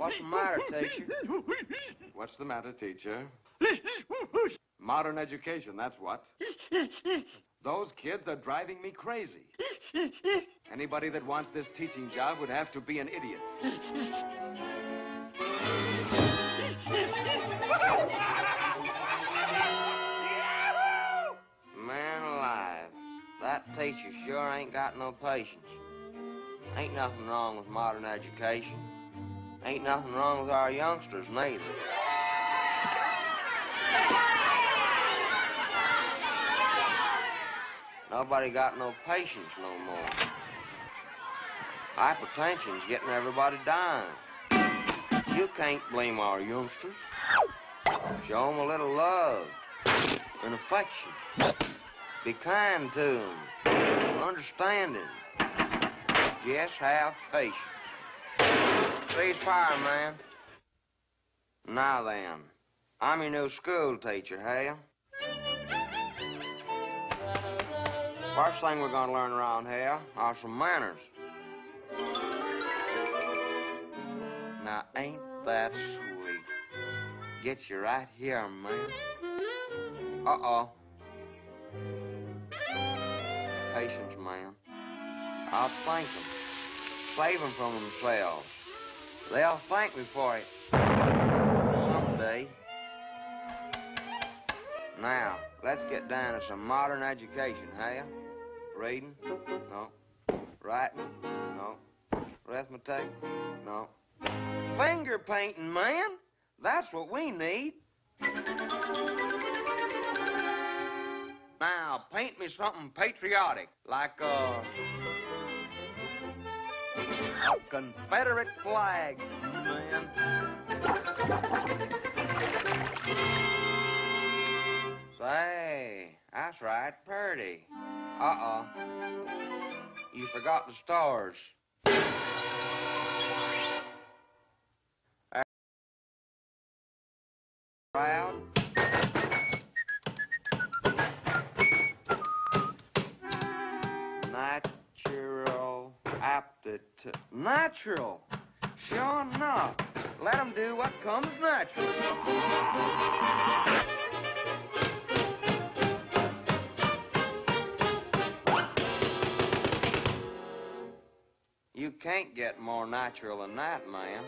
What's the matter, teacher? What's the matter, teacher? Modern education, that's what. Those kids are driving me crazy. Anybody that wants this teaching job would have to be an idiot. Man alive, that teacher sure ain't got no patience. Ain't nothing wrong with modern education. Ain't nothing wrong with our youngsters neither. Nobody got no patience no more. Hypertension's getting everybody dying. You can't blame our youngsters. Show 'em a little love and affection. Be kind to 'em, understanding. Just have patience. Cease fire, man. Now then, I'm your new school teacher, Hale. First thing we're gonna learn around here are some manners. Now, ain't that sweet? Get you right here, man. Uh-oh. Patience, man. I'll thank them. Save them from themselves. They'll thank me for it. Someday. Now, let's get down to some modern education, Hale. Reading? No. Writing? No. Arithmetic? No. Finger painting, man. That's what we need. Now, paint me something patriotic, like uh, Confederate flag, man. Say, that's right, Purdy. Uh-oh. You forgot the stars. Proud. Aptitude. Natural. Sure enough. Let 'em do what comes natural. You can't get more natural than that, man.